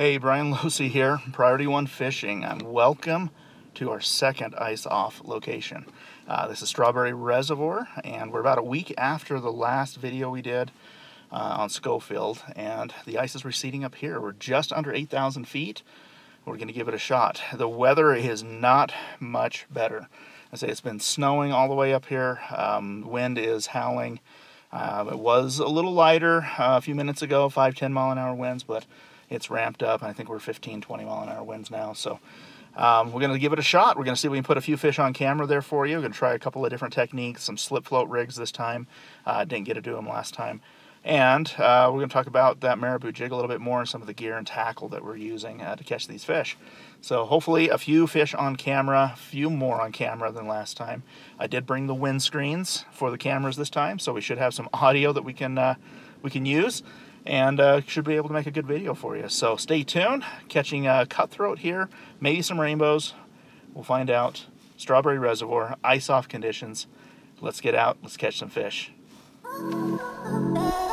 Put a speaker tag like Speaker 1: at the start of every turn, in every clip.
Speaker 1: Hey, Brian Losey here, Priority One Fishing, and welcome to our second ice off location. Uh, this is Strawberry Reservoir, and we're about a week after the last video we did uh, on Scofield, and the ice is receding up here. We're just under 8,000 feet. We're going to give it a shot. The weather is not much better. I say it's been snowing all the way up here. Um, wind is howling. Uh, it was a little lighter uh, a few minutes ago, 5 10 mile an hour winds, but it's ramped up. I think we're 15, 20 mile an hour winds now. So um, we're going to give it a shot. We're going to see if we can put a few fish on camera there for you. We're going to try a couple of different techniques, some slip float rigs this time. Uh, didn't get to do them last time. And uh, we're going to talk about that marabou jig a little bit more and some of the gear and tackle that we're using uh, to catch these fish. So hopefully a few fish on camera, a few more on camera than last time. I did bring the windscreens for the cameras this time, so we should have some audio that we can uh, we can use and uh, should be able to make a good video for you. So stay tuned. Catching a cutthroat here, maybe some rainbows. We'll find out. Strawberry Reservoir, ice off conditions. Let's get out. Let's catch some fish.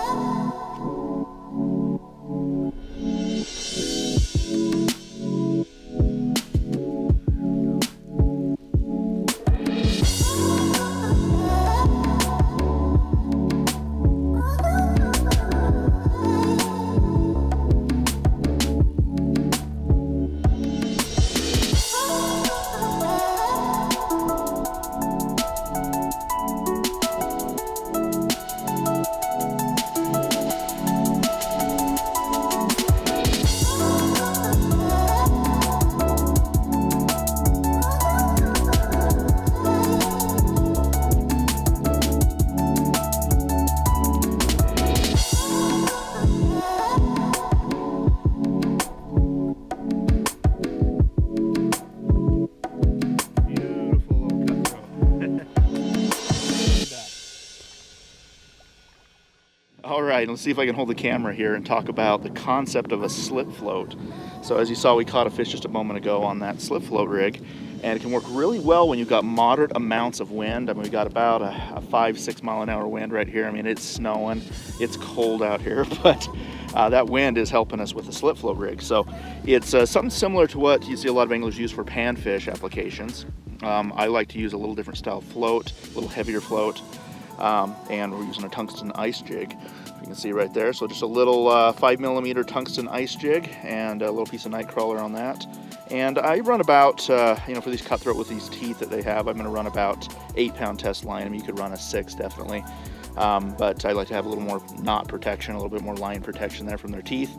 Speaker 1: All right, let's see if I can hold the camera here and talk about the concept of a slip float. So as you saw, we caught a fish just a moment ago on that slip float rig, and it can work really well when you've got moderate amounts of wind. I mean, we got about a, a five, six mile an hour wind right here. I mean, it's snowing, it's cold out here, but uh, that wind is helping us with the slip float rig. So it's uh, something similar to what you see a lot of anglers use for panfish applications. Um, I like to use a little different style float, a little heavier float um, and we're using a tungsten ice jig. You can see right there. So just a little uh, five millimeter tungsten ice jig and a little piece of nightcrawler on that. And I run about, uh, you know, for these cutthroat with these teeth that they have, I'm going to run about eight pound test line. I mean, you could run a six definitely. Um, but I like to have a little more knot protection, a little bit more line protection there from their teeth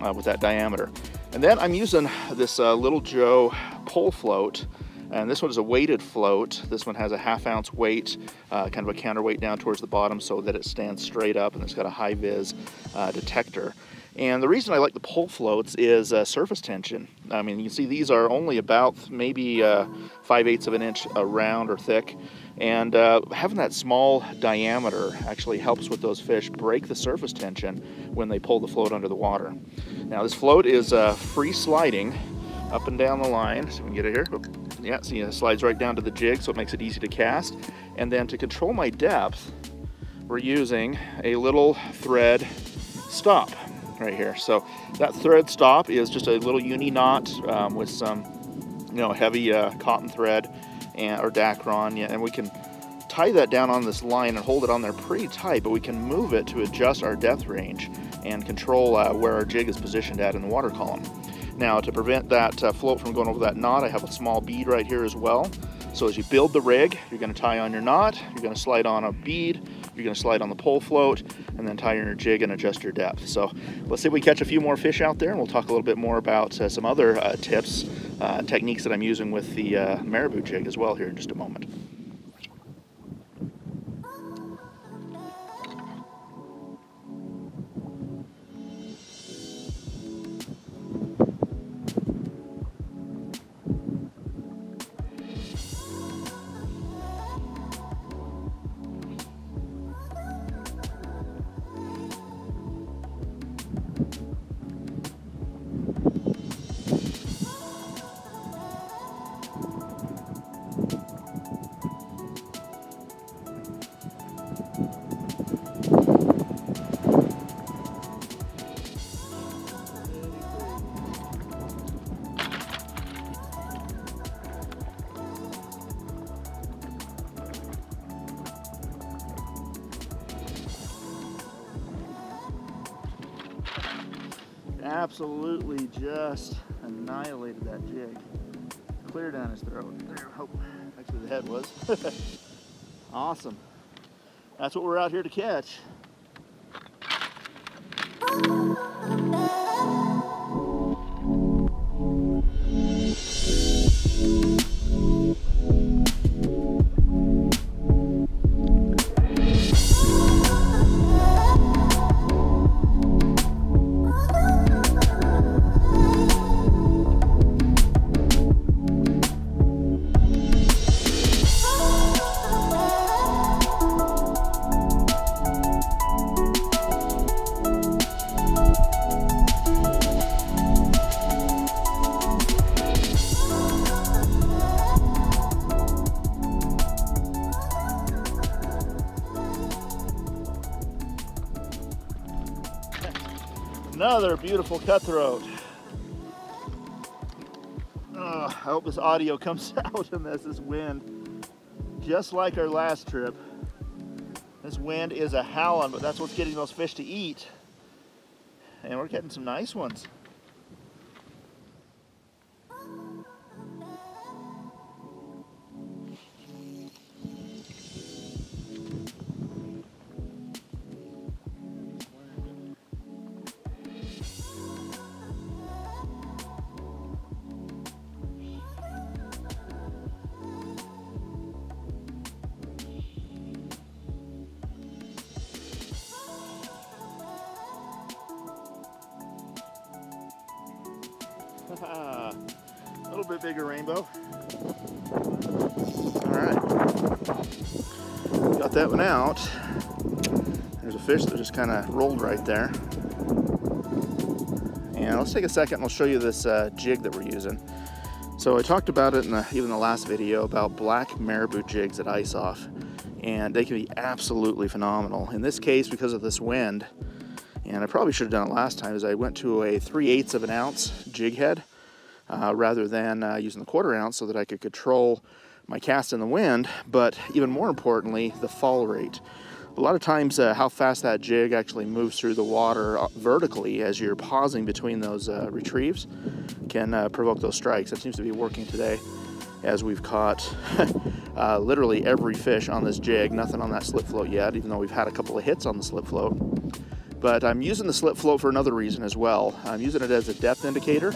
Speaker 1: uh, with that diameter. And then I'm using this uh, Little Joe pole float and this one is a weighted float. This one has a half ounce weight, uh, kind of a counterweight down towards the bottom so that it stands straight up and it's got a high vis uh, detector. And the reason I like the pole floats is uh, surface tension. I mean, you can see these are only about maybe uh, 5 eighths of an inch around or thick. And uh, having that small diameter actually helps with those fish break the surface tension when they pull the float under the water. Now this float is uh, free sliding up and down the line. So we can get it here. Yeah, see it slides right down to the jig so it makes it easy to cast. And then to control my depth, we're using a little thread stop right here. So that thread stop is just a little uni knot um, with some, you know, heavy uh, cotton thread and or Dacron, yeah, and we can tie that down on this line and hold it on there pretty tight, but we can move it to adjust our depth range and control uh, where our jig is positioned at in the water column. Now to prevent that uh, float from going over that knot, I have a small bead right here as well. So as you build the rig, you're gonna tie on your knot, you're gonna slide on a bead, you're gonna slide on the pole float, and then tie in your jig and adjust your depth. So let's see if we catch a few more fish out there, and we'll talk a little bit more about uh, some other uh, tips, uh, techniques that I'm using with the uh, marabou jig as well here in just a moment. Just annihilated that jig. Clear down his throat. There, oh, actually the head was. awesome. That's what we're out here to catch. Cutthroat. Oh, I hope this audio comes out and this, this wind. Just like our last trip. This wind is a howling, but that's what's getting those fish to eat. And we're getting some nice ones. A little bit bigger rainbow. All right, got that one out. There's a fish that just kind of rolled right there. And let's take a second and I'll show you this uh, jig that we're using. So I talked about it in the, even the last video about black marabou jigs at Ice Off. And they can be absolutely phenomenal. In this case, because of this wind, and I probably should have done it last time, is I went to a 3 eighths of an ounce jig head uh, rather than uh, using the quarter ounce so that I could control my cast in the wind, but even more importantly, the fall rate. A lot of times uh, how fast that jig actually moves through the water uh, vertically as you're pausing between those uh, retrieves can uh, provoke those strikes. That seems to be working today as we've caught literally every fish on this jig, nothing on that slip float yet, even though we've had a couple of hits on the slip float. But I'm using the slip float for another reason as well. I'm using it as a depth indicator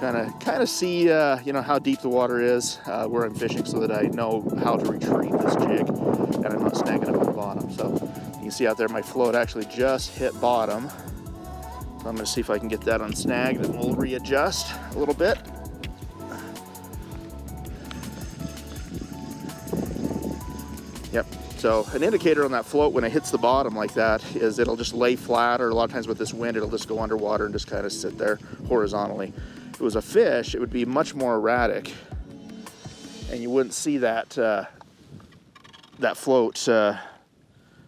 Speaker 1: trying to kind of see, uh, you know, how deep the water is uh, where I'm fishing so that I know how to retrieve this jig and I'm not snagging it on the bottom. So you can see out there my float actually just hit bottom. So I'm going to see if I can get that unsnagged and we'll readjust a little bit. Yep, so an indicator on that float when it hits the bottom like that is it'll just lay flat or a lot of times with this wind it'll just go underwater and just kind of sit there horizontally. If it was a fish, it would be much more erratic and you wouldn't see that uh, that float uh,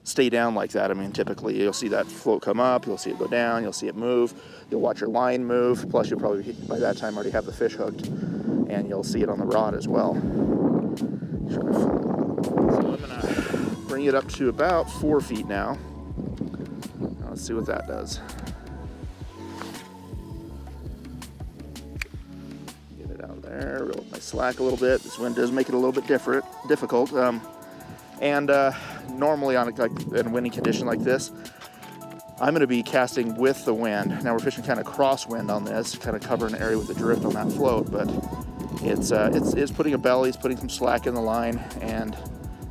Speaker 1: stay down like that. I mean, typically you'll see that float come up, you'll see it go down, you'll see it move, you'll watch your line move, plus you'll probably by that time already have the fish hooked and you'll see it on the rod as well. So I'm gonna bring it up to about four feet now. now let's see what that does. There, roll my slack a little bit. This wind does make it a little bit different, difficult. Um, and uh, normally on a, like in a windy condition like this, I'm going to be casting with the wind. Now we're fishing kind of crosswind on this, kind of covering an area with the drift on that float, but it's, uh, it's, it's putting a belly, it's putting some slack in the line, and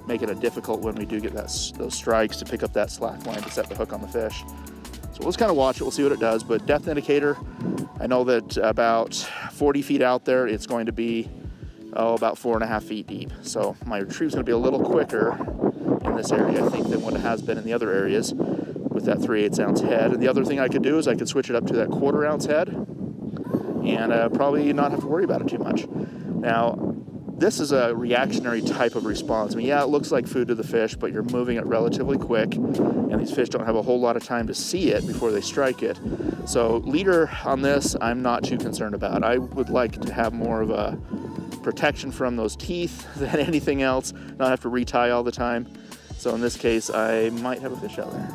Speaker 1: making it difficult when we do get that, those strikes to pick up that slack line to set the hook on the fish. So we'll just kind of watch it, we'll see what it does. But depth indicator, I know that about 40 feet out there, it's going to be, oh, about four and a half feet deep. So my retrieve's gonna be a little quicker in this area, I think, than what it has been in the other areas with that 3 8 ounce head. And the other thing I could do is I could switch it up to that quarter ounce head and uh, probably not have to worry about it too much. Now, this is a reactionary type of response. I mean, yeah, it looks like food to the fish, but you're moving it relatively quick, and these fish don't have a whole lot of time to see it before they strike it. So, leader on this, I'm not too concerned about. I would like to have more of a protection from those teeth than anything else, not have to retie all the time. So, in this case, I might have a fish out there.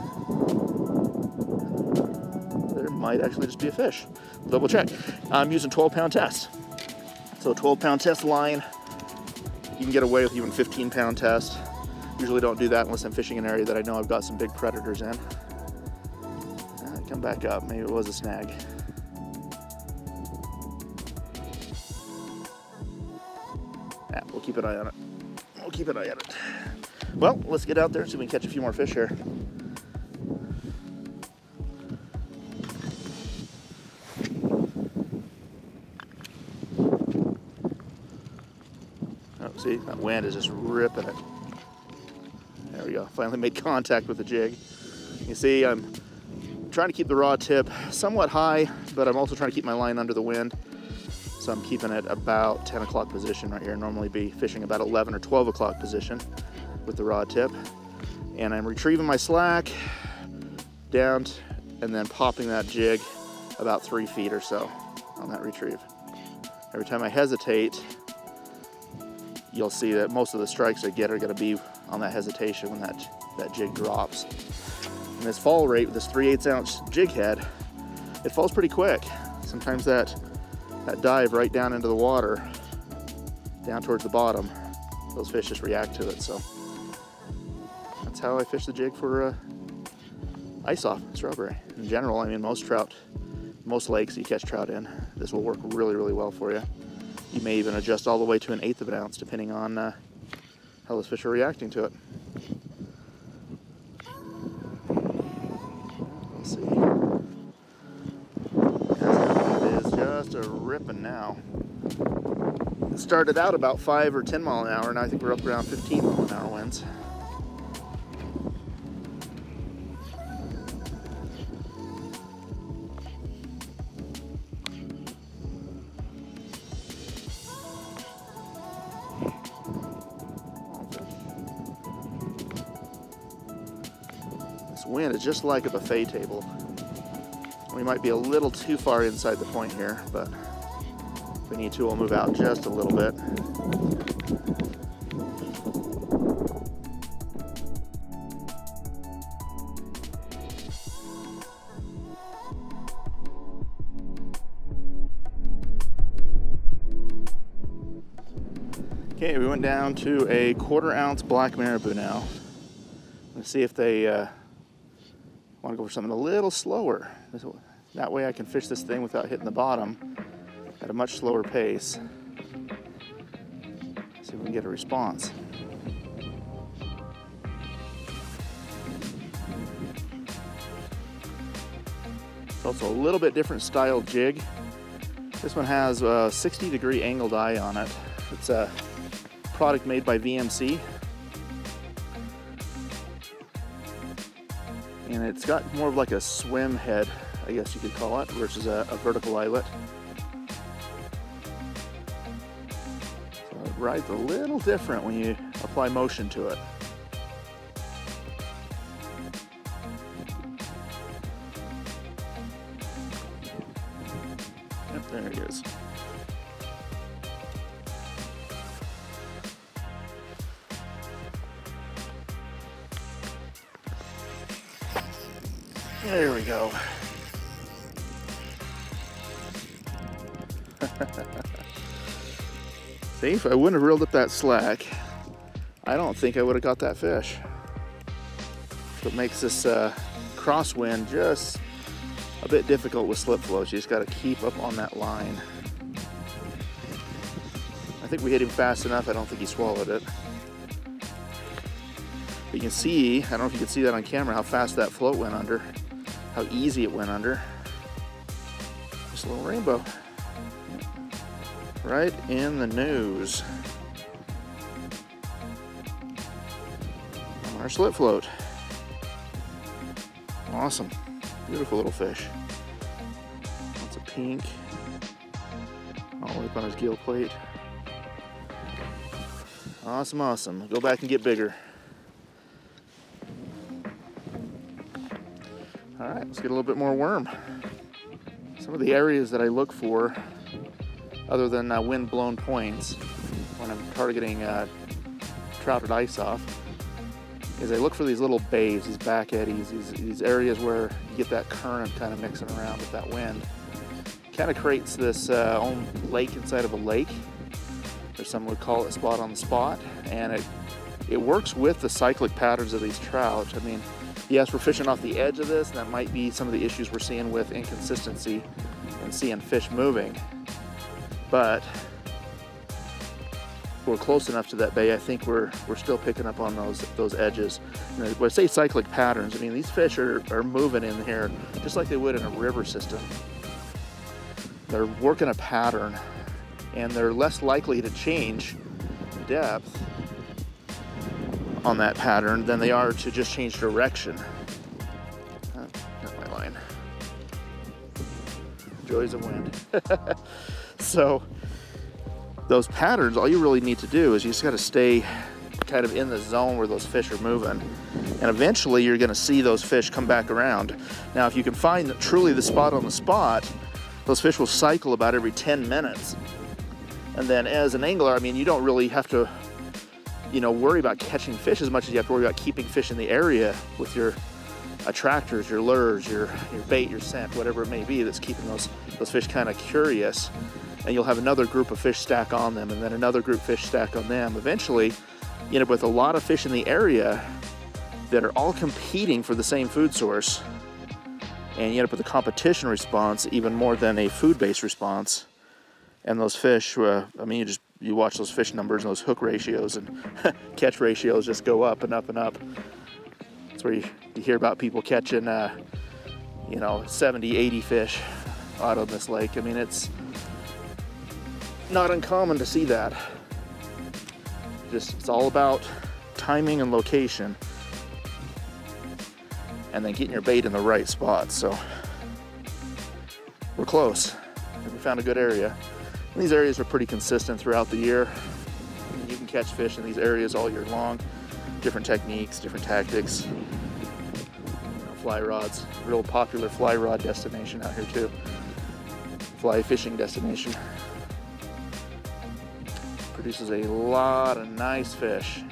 Speaker 1: There might actually just be a fish. Double check. I'm using 12 pound test. So 12 pound test line, you can get away with even 15 pound test. Usually don't do that unless I'm fishing an area that I know I've got some big predators in. Uh, come back up, maybe it was a snag. Yeah, we'll keep an eye on it. We'll keep an eye on it. Well, let's get out there and see if we can catch a few more fish here. That wind is just ripping it. There we go. Finally made contact with the jig. You see, I'm trying to keep the rod tip somewhat high, but I'm also trying to keep my line under the wind. So I'm keeping it about 10 o'clock position right here. Normally be fishing about 11 or 12 o'clock position with the rod tip. And I'm retrieving my slack down and then popping that jig about three feet or so on that retrieve. Every time I hesitate, you'll see that most of the strikes I get are gonna be on that hesitation when that, that jig drops. And this fall rate with this 3 8 ounce jig head, it falls pretty quick. Sometimes that that dive right down into the water, down towards the bottom, those fish just react to it. So that's how I fish the jig for uh, ice off strawberry. In general, I mean, most trout, most lakes you catch trout in, this will work really, really well for you. You may even adjust all the way to an eighth of an ounce depending on uh, how those fish are reacting to it. Let's see. It is just a ripping now. It started out about 5 or 10 mile an hour, and I think we're up around 15 mile an hour winds. Just like a buffet table. We might be a little too far inside the point here, but if we need to, we'll move out just a little bit. Okay, we went down to a quarter ounce black marabou now. Let's see if they uh, want to go for something a little slower. That way I can fish this thing without hitting the bottom at a much slower pace. See if we can get a response. It's also a little bit different style jig. This one has a 60 degree angled eye on it. It's a product made by VMC. And it's got more of like a swim head, I guess you could call it, versus a, a vertical eyelet. So it rides a little different when you apply motion to it. See, if I wouldn't have reeled up that slack, I don't think I would have got that fish. What makes this uh, crosswind just a bit difficult with slip flows. You just got to keep up on that line. I think we hit him fast enough. I don't think he swallowed it. But you can see, I don't know if you can see that on camera, how fast that float went under how easy it went under. Just a little rainbow. Right in the nose. On our slip float. Awesome. Beautiful little fish. Lots of pink. All the way up on his gill plate. Awesome, awesome. Go back and get bigger. All right, let's get a little bit more worm. Some of the areas that I look for, other than uh, wind-blown points, when I'm targeting uh, trout ice off, is I look for these little bays, these back eddies, these, these areas where you get that current kind of mixing around with that wind. Kind of creates this uh, own lake inside of a lake, or some would call it spot on the spot, and it it works with the cyclic patterns of these trout. I mean, yes, we're fishing off the edge of this, and that might be some of the issues we're seeing with inconsistency and seeing fish moving, but we're close enough to that bay, I think we're we're still picking up on those those edges. And when I say cyclic patterns, I mean these fish are, are moving in here just like they would in a river system. They're working a pattern and they're less likely to change depth on that pattern than they are to just change direction. Oh, my line. Joys of wind. so those patterns, all you really need to do is you just got to stay kind of in the zone where those fish are moving. And eventually you're going to see those fish come back around. Now, if you can find truly the spot on the spot, those fish will cycle about every 10 minutes. And then as an angler, I mean, you don't really have to, you know, worry about catching fish as much as you have to worry about keeping fish in the area with your attractors, your lures, your, your bait, your scent, whatever it may be that's keeping those, those fish kind of curious and you'll have another group of fish stack on them and then another group fish stack on them. Eventually, you end up with a lot of fish in the area that are all competing for the same food source. And you end up with a competition response even more than a food-based response. And those fish, uh, I mean, you just you watch those fish numbers and those hook ratios and catch ratios just go up and up and up. That's where you, you hear about people catching, uh, you know, 70, 80 fish out on this lake. I mean, it's not uncommon to see that. Just, it's all about timing and location and then getting your bait in the right spot. So we're close. We found a good area. And these areas are pretty consistent throughout the year. You can catch fish in these areas all year long. Different techniques, different tactics. Fly rods, real popular fly rod destination out here too. Fly fishing destination produces a lot of nice fish.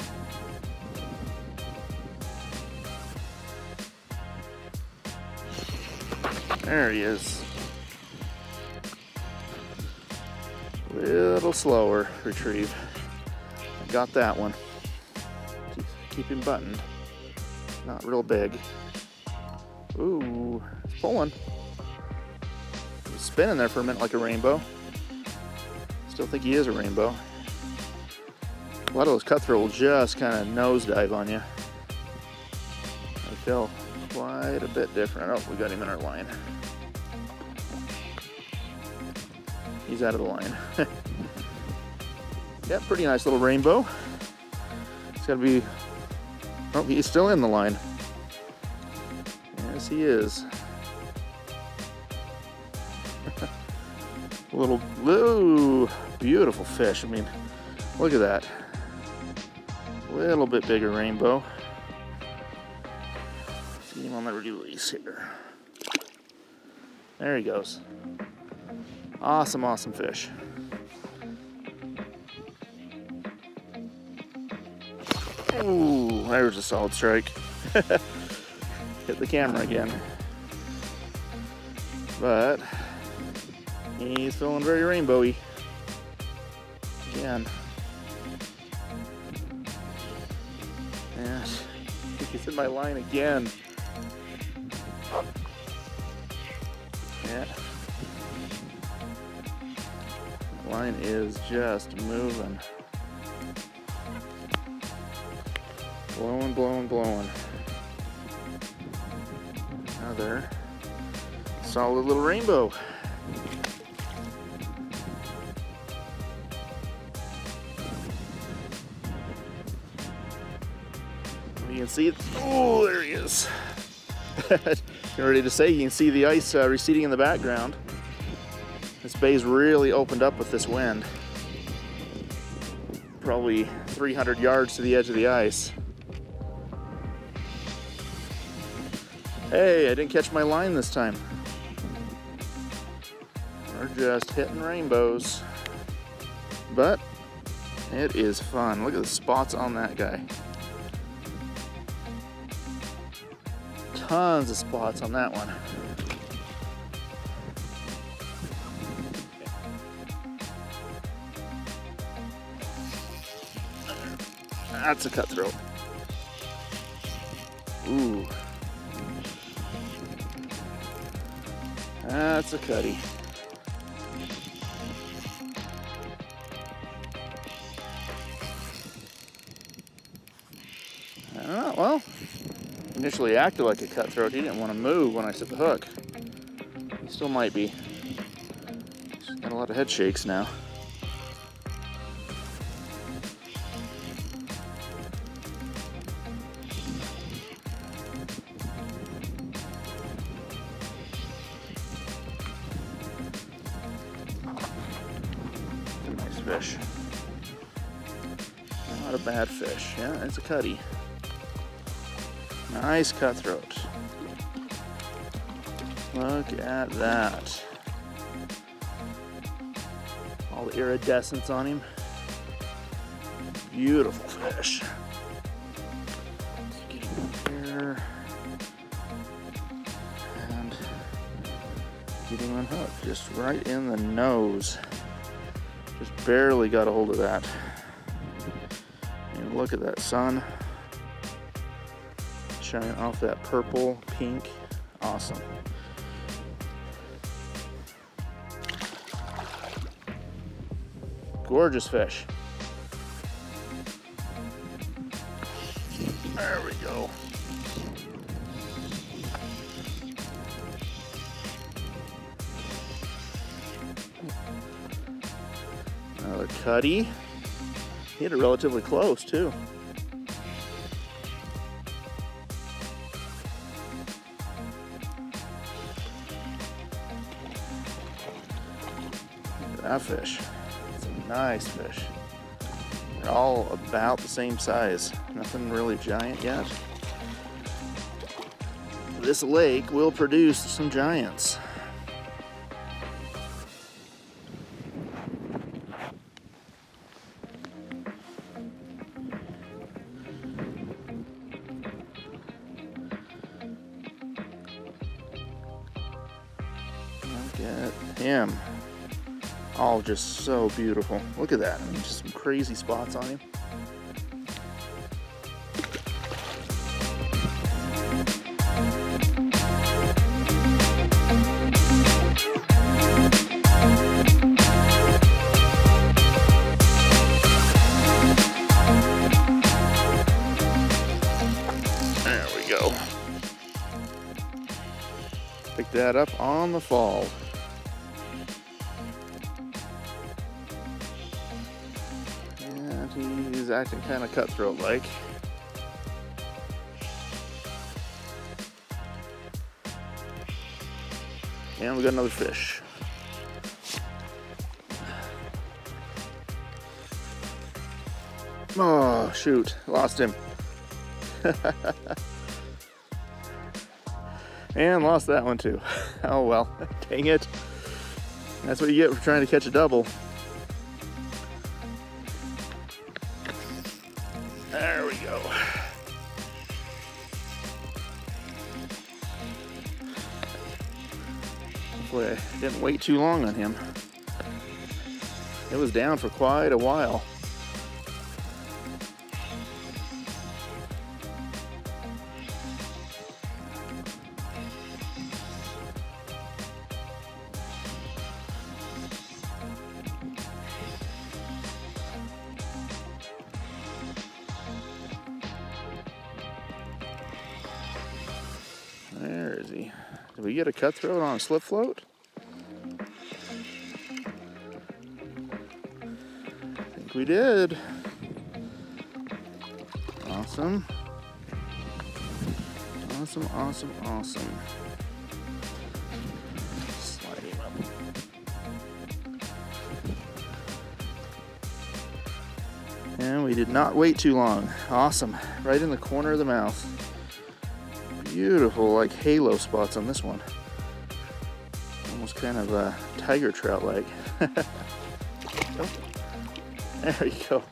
Speaker 1: There he is. Little slower retrieve. I got that one. Keep, him buttoned. Not real big. Ooh, it's pulling. He's spinning there for a minute like a rainbow. Still think he is a rainbow. A lot of those cutthroat will just kind of nosedive on you. They feel quite a bit different. Oh, we got him in our line. He's out of the line. yeah, pretty nice little rainbow. It's got to be, oh, he's still in the line. Yes, he is. little, ooh, beautiful fish. I mean, look at that little bit bigger rainbow. See him on the release here. There he goes. Awesome, awesome fish. Ooh, there's a solid strike. Hit the camera again. But he's feeling very rainbowy. Again. He's in my line again. Yeah. Line is just moving. Blowing, blowing, blowing. Another solid little rainbow. See it. Oh, there he is. Ready to say you can see the ice uh, receding in the background. This bay's really opened up with this wind. Probably 300 yards to the edge of the ice. Hey, I didn't catch my line this time. We're just hitting rainbows. But it is fun. Look at the spots on that guy. Tons of spots on that one. That's a cutthroat. Ooh. That's a cutty. Initially acted like a cutthroat. He didn't want to move when I set the hook. He still might be. He's got a lot of head shakes now. Nice fish. Not a bad fish. Yeah, it's a cutty. Nice cutthroat. Look at that. All the iridescence on him. Beautiful fish. Let's get him up here. Unhooked. Just right in the nose. Just barely got a hold of that. And look at that sun shining off that purple, pink. Awesome. Gorgeous fish. There we go. Another cutty. Hit it relatively close too. Fish. It's a nice fish. They're all about the same size. Nothing really giant yet. This lake will produce some giants. Just so beautiful. Look at that. I mean, just some crazy spots on him. There we go. Pick that up on the fall. Acting kind of cutthroat like. And we got another fish. Oh, shoot, lost him. and lost that one too. Oh well, dang it. That's what you get for trying to catch a double. Didn't wait too long on him. It was down for quite a while. Where is he? Did we get a cutthroat on a slip float? We did. Awesome. Awesome, awesome, awesome. And we did not wait too long. Awesome. Right in the corner of the mouth beautiful like halo spots on this one. Almost kind of a tiger trout like. oh. There you go.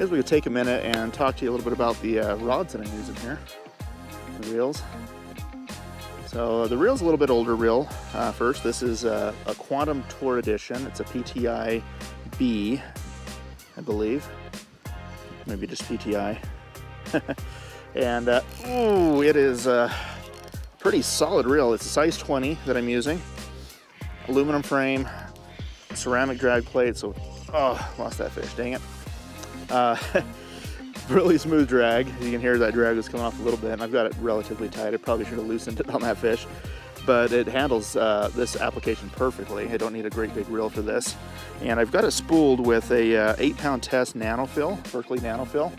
Speaker 1: guess we could take a minute and talk to you a little bit about the uh, rods that I'm using here, the reels. So the reel's a little bit older reel. Uh, first, this is a, a, Quantum Tour Edition. It's a PTI B, I believe. Maybe just PTI. and uh, ooh, it is a pretty solid reel. It's a size 20 that I'm using. Aluminum frame, ceramic drag plate. So, oh, lost that fish, dang it. Uh, really smooth drag. You can hear that drag is coming off a little bit, and I've got it relatively tight. I probably should have loosened it on that fish, but it handles uh, this application perfectly. I don't need a great big reel for this. And I've got it spooled with a uh, 8 pound test NanoFil, Berkley NanoFil.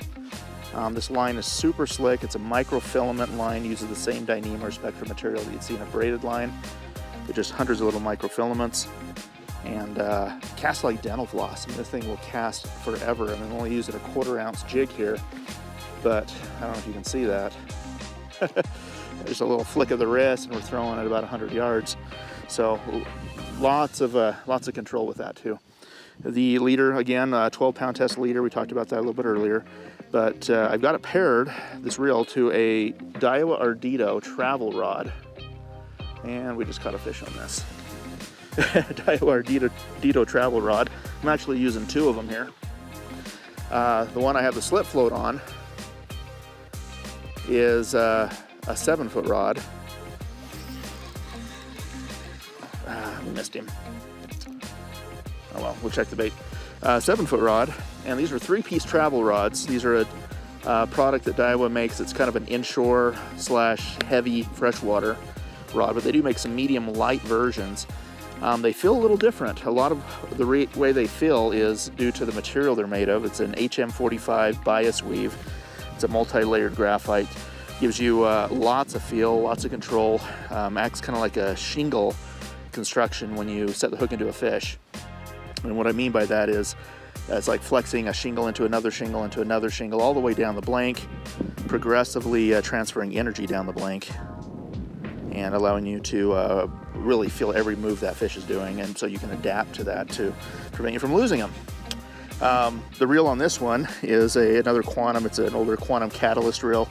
Speaker 1: Um, this line is super slick. It's a microfilament line, uses the same Dyneema spectrum material that you'd see in a braided line. They're just hundreds of little microfilaments and uh, cast like dental floss. I mean, this thing will cast forever. I mean, I'm only using a quarter ounce jig here, but I don't know if you can see that. There's a little flick of the wrist, and we're throwing at about 100 yards. So lots of uh, lots of control with that too. The leader, again, uh, 12 pound test leader. We talked about that a little bit earlier. But uh, I've got it paired, this reel, to a Daiwa Ardito travel rod. And we just caught a fish on this. Daiwa Ardito, Dito travel rod. I'm actually using two of them here. Uh, the one I have the slip float on is uh, a seven foot rod. Ah, missed him. Oh well, we'll check the bait. Uh, seven foot rod, and these are three piece travel rods. These are a uh, product that Daiwa makes. It's kind of an inshore slash heavy freshwater rod, but they do make some medium light versions. Um, they feel a little different. A lot of the way they feel is due to the material they're made of. It's an HM45 bias weave. It's a multi-layered graphite. Gives you uh, lots of feel, lots of control. Um, acts kind of like a shingle construction when you set the hook into a fish. And what I mean by that is it's like flexing a shingle into another shingle into another shingle all the way down the blank, progressively uh, transferring energy down the blank and allowing you to uh, really feel every move that fish is doing and so you can adapt to that to prevent you from losing them. Um, the reel on this one is a, another quantum, it's an older quantum catalyst reel.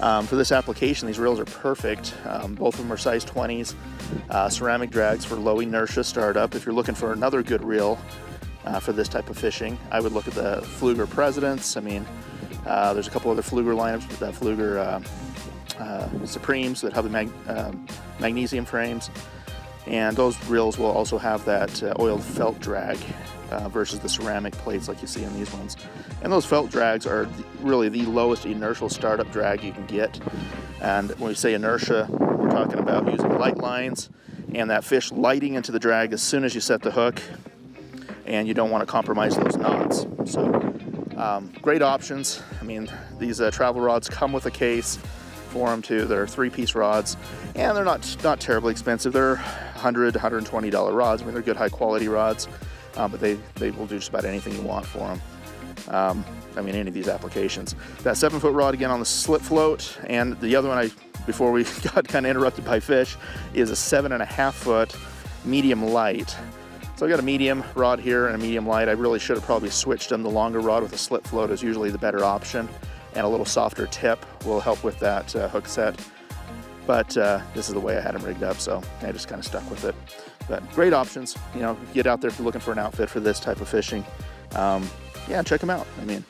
Speaker 1: Um, for this application, these reels are perfect. Um, both of them are size 20s, uh, ceramic drags for low inertia startup. If you're looking for another good reel uh, for this type of fishing, I would look at the Pflueger Presidents. I mean, uh, there's a couple other Pflueger lineups, that Pflueger uh, uh, Supremes that have the mag um, magnesium frames. And those reels will also have that uh, oiled felt drag uh, versus the ceramic plates like you see in these ones. And those felt drags are really the lowest inertial startup drag you can get. And when we say inertia, we're talking about using light lines and that fish lighting into the drag as soon as you set the hook and you don't want to compromise those knots. So um, great options. I mean, these uh, travel rods come with a case for them too. They're three-piece rods, and they're not not terribly expensive. They're 100 $120 rods. I mean, they're good high-quality rods, um, but they, they will do just about anything you want for them. Um, I mean, any of these applications. That seven-foot rod again on the slip float, and the other one I before we got kind of interrupted by fish is a seven and a half foot medium light. So I got a medium rod here and a medium light. I really should have probably switched them. The longer rod with a slip float is usually the better option and a little softer tip will help with that uh, hook set. But uh, this is the way I had them rigged up, so I just kind of stuck with it. But great options, you know, get out there if you're looking for an outfit for this type of fishing. Um, yeah, check them out. I mean,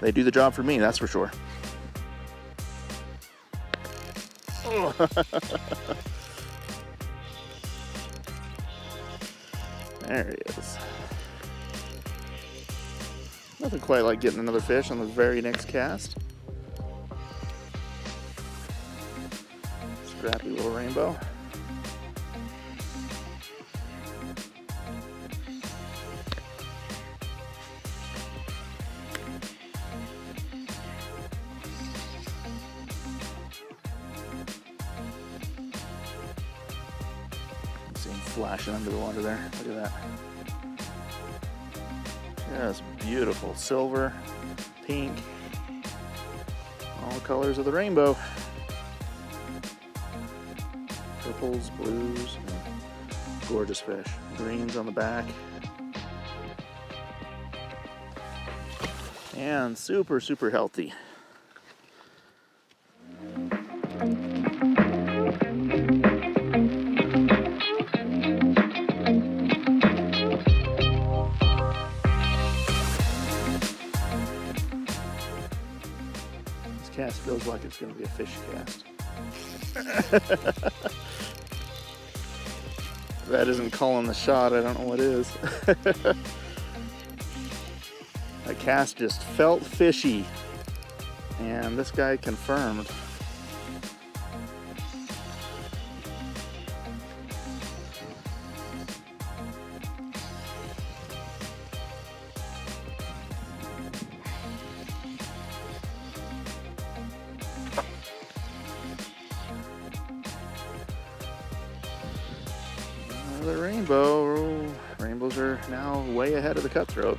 Speaker 1: they do the job for me, that's for sure. there he is. Nothing quite like getting another fish on the very next cast. Scrappy little rainbow. Under the water there. Look at that. Just beautiful. Silver, pink, all colors of the rainbow. Purples, blues, gorgeous fish. Greens on the back. And super, super healthy. It's going to be a fish cast. that isn't calling the shot, I don't know what is. that cast just felt fishy. And this guy confirmed. Cutthroat.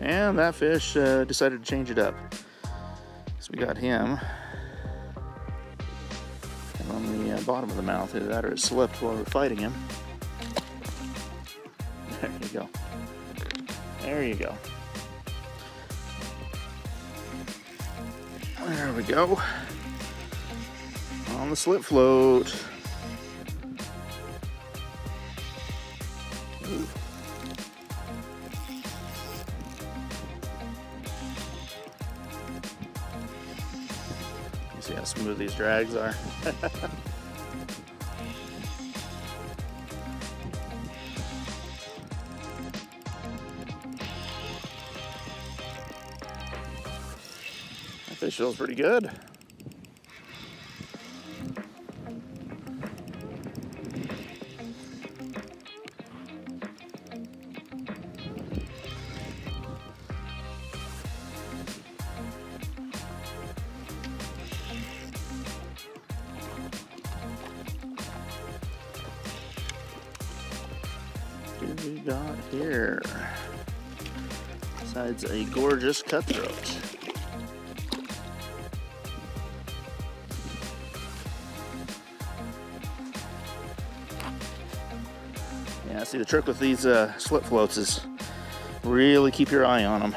Speaker 1: And that fish uh, decided to change it up. So we got him. And on the uh, bottom of the mouth, either that or it slipped while we are fighting him. There you go. There you go. There we go. On the slip float. You see how smooth these drags are? Fish feels pretty good. Cutthroat. Yeah, see the trick with these uh, slip floats is really keep your eye on them.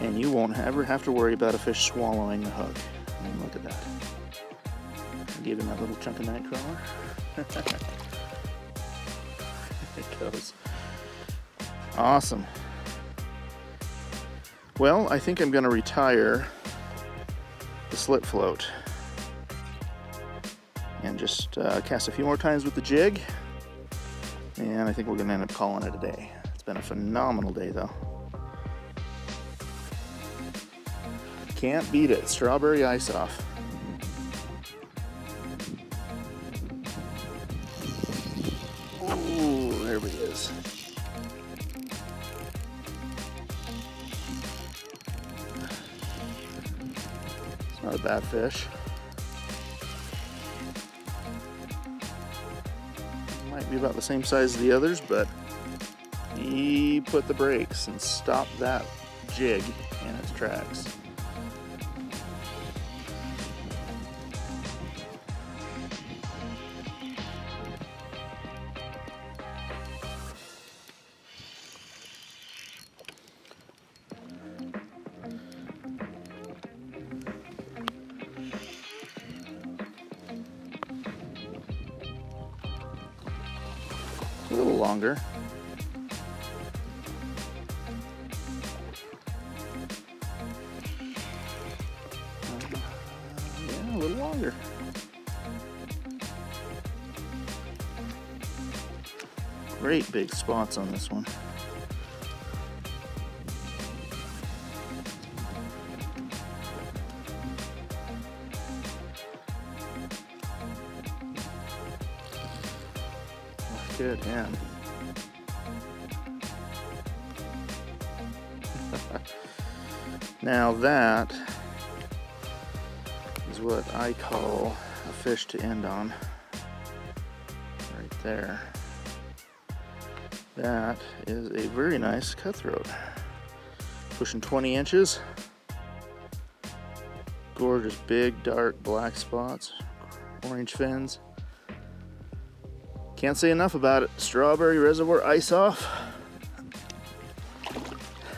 Speaker 1: And you won't ever have to worry about a fish swallowing the hook. I mean, look at that. Give him that little chunk of night crawler. it goes. Awesome. Well, I think I'm going to retire the slip float and just uh, cast a few more times with the jig. And I think we're going to end up calling it a day. It's been a phenomenal day, though. Can't beat it. Strawberry ice off. Bad fish. Might be about the same size as the others, but he put the brakes and stopped that jig in its tracks. Longer. Great big spots on this one. Good hand. now that is what I a fish to end on. Right there. That is a very nice cutthroat. Pushing 20 inches. Gorgeous big dark black spots. Orange fins. Can't say enough about it. Strawberry Reservoir Ice Off.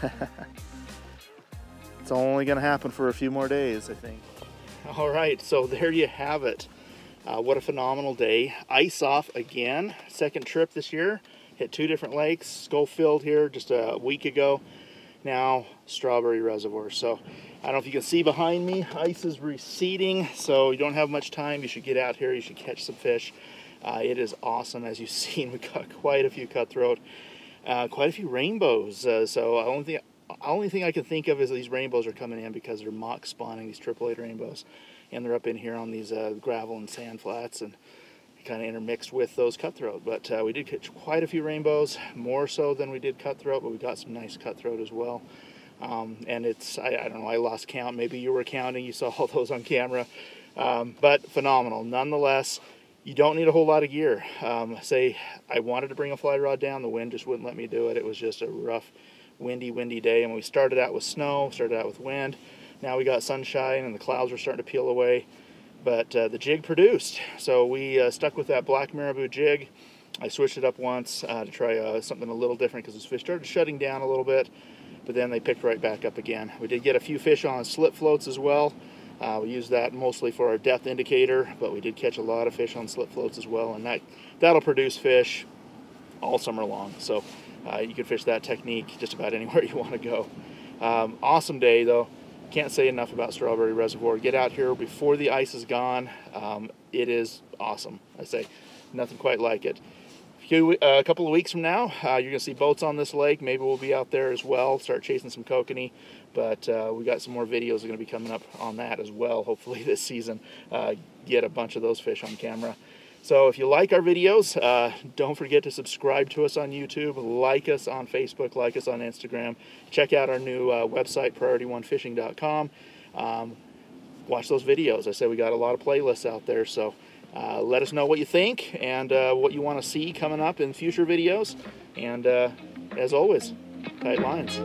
Speaker 1: it's only gonna happen for a few more days, I think. All right, so there you have it. Uh, what a phenomenal day. Ice off again, second trip this year. Hit two different lakes, Scofield here just a week ago. Now Strawberry Reservoir. So I don't know if you can see behind me, ice is receding, so you don't have much time. You should get out here, you should catch some fish. Uh, it is awesome, as you've seen, we got quite a few cutthroat, uh, quite a few rainbows. Uh, so the only thing, only thing I can think of is these rainbows are coming in because they're mock spawning, these triple eight rainbows. And they're up in here on these uh, gravel and sand flats and kind of intermixed with those cutthroat. But uh, we did catch quite a few rainbows, more so than we did cutthroat, but we got some nice cutthroat as well. Um, and it's, I, I, don't know, I lost count. Maybe you were counting, you saw all those on camera. Um, but phenomenal. Nonetheless, you don't need a whole lot of gear. Um, say I wanted to bring a fly rod down, the wind just wouldn't let me do it. It was just a rough, windy, windy day. And we started out with snow, started out with wind. Now we got sunshine and the clouds were starting to peel away. But uh, the jig produced. So we uh, stuck with that black marabou jig. I switched it up once uh, to try uh, something a little different because the fish started shutting down a little bit but then they picked right back up again. We did get a few fish on slip floats as well. Uh, we use that mostly for our depth indicator, but we did catch a lot of fish on slip floats as well, and that, that'll produce fish all summer long. So uh, you can fish that technique just about anywhere you want to go. Um, awesome day though. Can't say enough about Strawberry Reservoir. Get out here before the ice is gone. Um, it is awesome. I say nothing quite like it few, uh, a couple of weeks from now, uh, you're to see boats on this lake. Maybe we'll be out there as well, start chasing some kokanee. But uh, we got some more videos are going to be coming up on that as well, hopefully this season. Uh, get a bunch of those fish on camera. So if you like our videos, uh, don't forget to subscribe to us on YouTube, like us on Facebook, like us on Instagram. Check out our new uh, website, PriorityOneFishing.com. Um, watch those videos. I said we got a lot of playlists out there, so uh, let us know what you think and uh, what you want to see coming up in future videos. And uh, as always, tight lines.